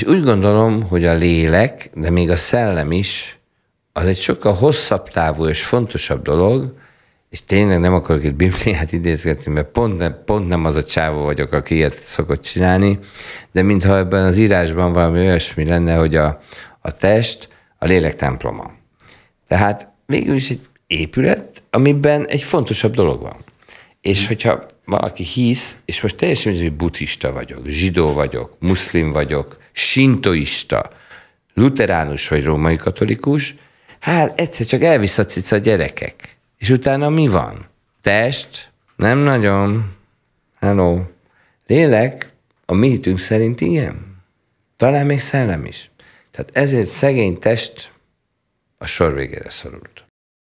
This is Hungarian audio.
És úgy gondolom, hogy a lélek, de még a szellem is, az egy sokkal hosszabb távú és fontosabb dolog, és tényleg nem akarok itt Bibliát idézgetni, mert pont, ne, pont nem az a csávó vagyok, aki ilyet szokott csinálni, de mintha ebben az írásban valami olyasmi lenne, hogy a, a test a lélek temploma. Tehát végül is egy épület, amiben egy fontosabb dolog van. És hogyha valaki hisz, és most teljesen mindegy, hogy buddhista vagyok, zsidó vagyok, muszlim vagyok, sintoista, luteránus vagy római katolikus, hát egyszer csak elvisz a cica gyerekek. És utána mi van? Test? Nem nagyon. Hello. Lélek? A mi hitünk szerint igen. Talán még szellem is. Tehát ezért szegény test a sor végére szorult.